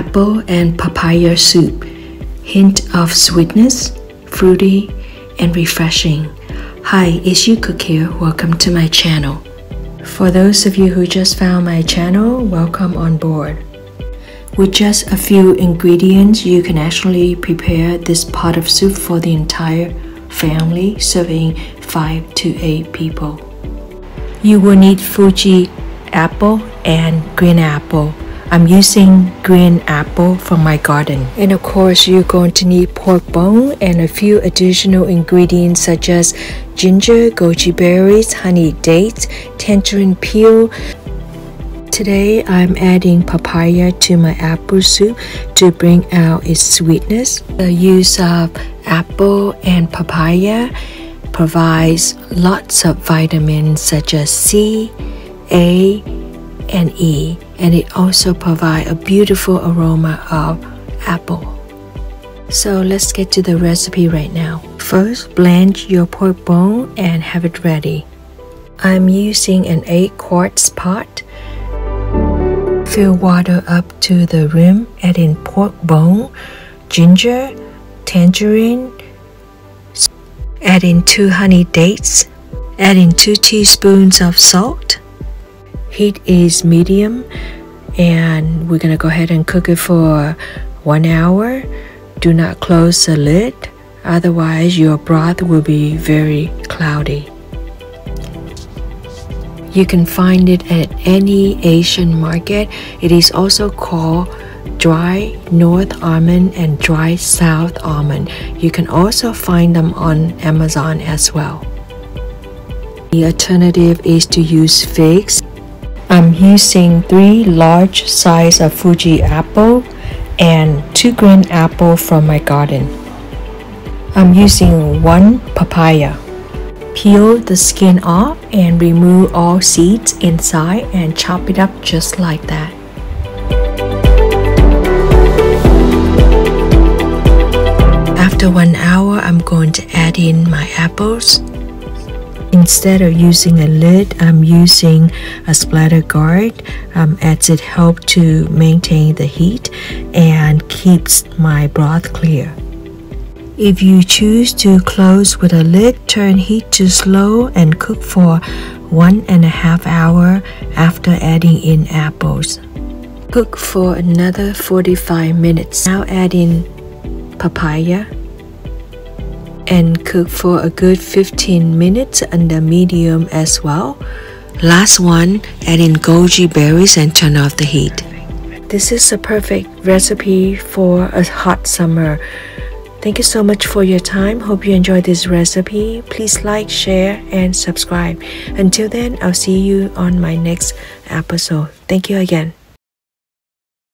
apple and papaya soup. Hint of sweetness, fruity, and refreshing. Hi, it's Youcook here. Welcome to my channel. For those of you who just found my channel, welcome on board. With just a few ingredients, you can actually prepare this pot of soup for the entire family, serving 5 to 8 people. You will need Fuji apple and green apple. I'm using green apple from my garden. And of course, you're going to need pork bone and a few additional ingredients such as ginger, goji berries, honey dates, tangerine peel. Today, I'm adding papaya to my apple soup to bring out its sweetness. The use of apple and papaya provides lots of vitamins such as C, A, and E and it also provide a beautiful aroma of apple. So let's get to the recipe right now. First, blanch your pork bone and have it ready. I'm using an 8 quarts pot. Fill water up to the rim, add in pork bone, ginger, tangerine, add in 2 honey dates, add in 2 teaspoons of salt, heat is medium and we're gonna go ahead and cook it for one hour. Do not close the lid otherwise your broth will be very cloudy. You can find it at any Asian market. It is also called dry north almond and dry south almond. You can also find them on Amazon as well. The alternative is to use figs I'm using three large size of Fuji apple and two green apple from my garden. I'm using one papaya. Peel the skin off and remove all seeds inside and chop it up just like that. After one hour, I'm going to add in my apples Instead of using a lid, I'm using a splatter guard um, as it helps to maintain the heat and keeps my broth clear. If you choose to close with a lid, turn heat to slow and cook for one and a half hour after adding in apples. Cook for another 45 minutes. Now add in papaya, and cook for a good 15 minutes under medium as well. Last one, add in goji berries and turn off the heat. This is a perfect recipe for a hot summer. Thank you so much for your time. Hope you enjoyed this recipe. Please like, share, and subscribe. Until then, I'll see you on my next episode. Thank you again.